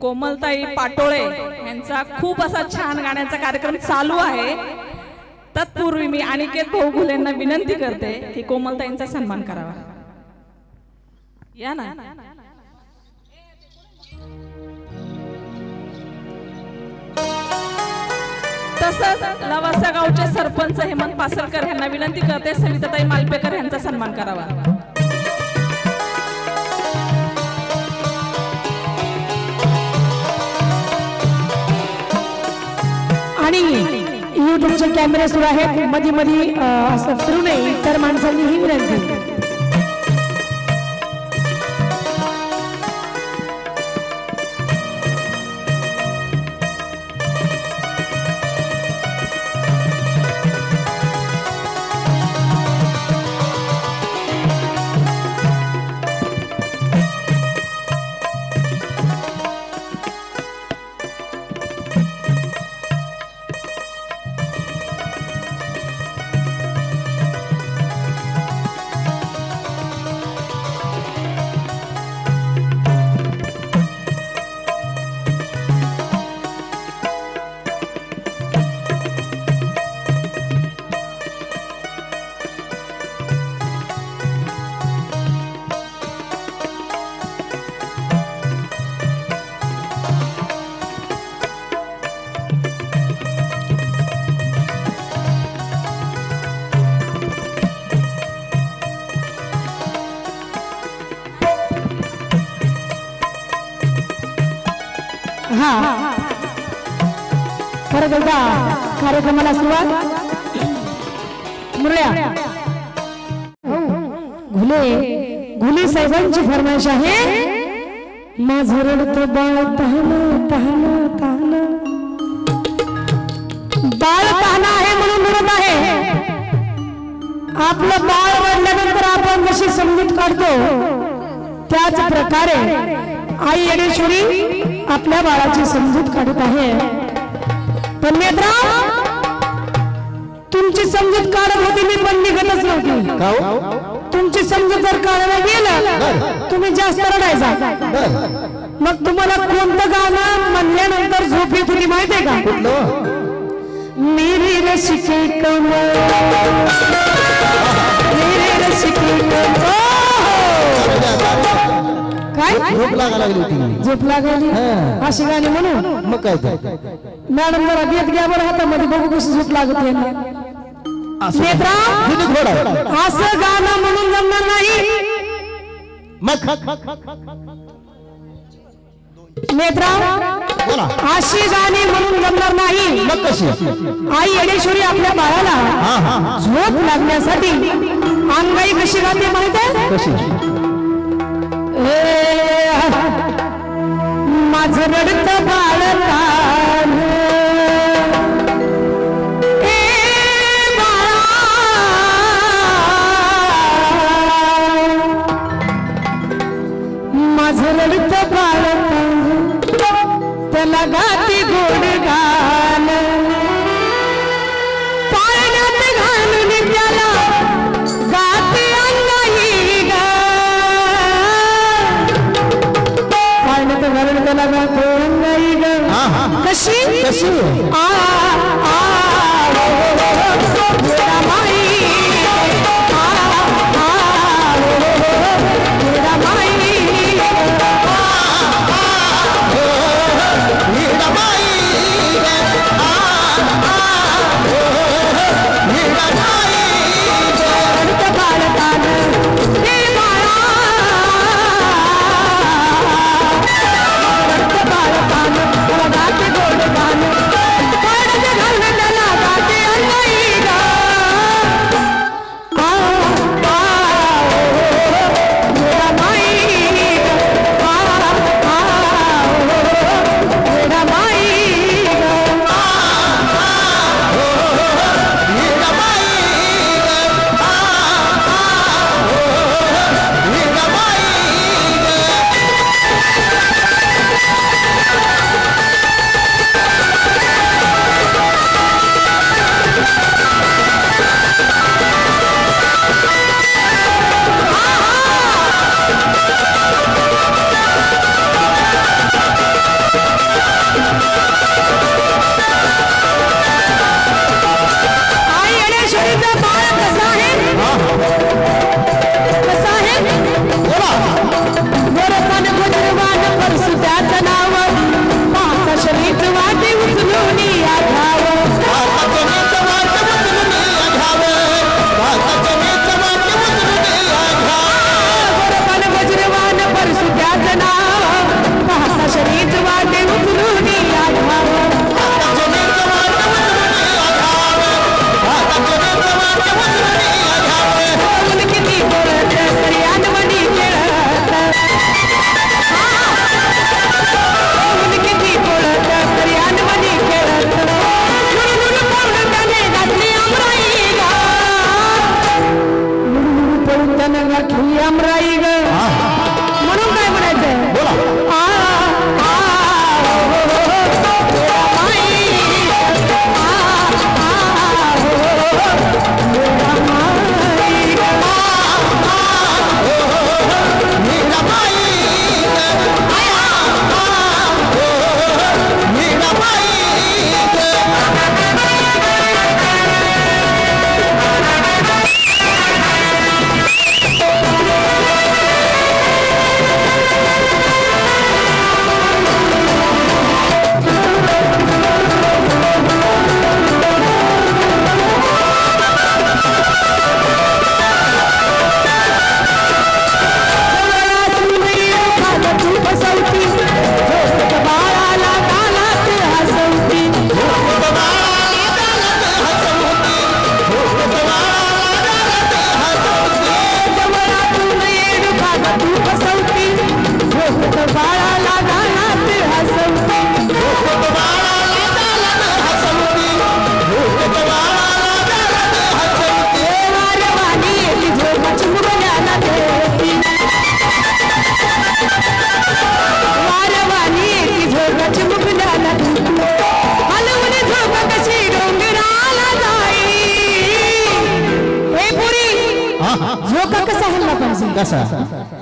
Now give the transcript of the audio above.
कोमलताई पाटोळे यांचा खूप असा छान गाण्याचा कार्यक्रम चालू आहे. तत्पूर्वी मी अनिकेत भाऊ घुलेंना विनंती करते की कोमलताईंचा सन्मान करावा. या ना. तसंच लवासा गावचे सरपंच हेमंत पासलकर यांना विनंती करते सविताताई मालपेकर यांचा सन्मान करावा. आणि युट्यूबचे कॅमेरे सुरू आहेत. मध्ये मध्ये असं फिरू नये इतर माणसांनी ही विनंती. हा. खरं एकदा कार्यक्रमाला सुरुवात. मुरळ्या. हो. घुले. घुले साहेबांची फरमाईश आहे. माझं रडत बाळ तहान तहान तहान. बाळ तहान आहे म्हणून रडत आहे. आपलं बाळ रडल्यानंतर आपण जशी समजूत काढतो त्याच प्रकारे आई येणेश्वरी आपल्या बाळाची समजूत काढत आहे. पण मित्रा तुमची समजूत काढत होती मी पण निघतच नव्हती. का हो? तुमची समजूत जर काढायला गेलं तुम्ही जास्त रडायचा. मग तुम्हाला कोणतं गाणं म्हणल्यानंतर झोप येत होती माहितीये का? कुठलं? मेरी रसिके कमल मेरे रसिके कमल काय? झोप लागा लागली होती. झोप लागली हा. अशी गाणी म्हणून? मग काय तर. मॅडम जरा घेत घ्या बरं हातामध्ये बघू कशी झोप लागत यांना असं नेत्रा जुनी घोडा असं गाणं म्हणून जमणार नाही. मग? नेत्रा बोला. अशी गाणी म्हणून जमणार नाही. मग कशी? आई येणेश्वरी आपल्या बाळाला हा हा हा. झोप लागण्यासाठी अंगाई कशी गाते माहीत आहे? कशी? माझ रडत बाळ कशी कशी असा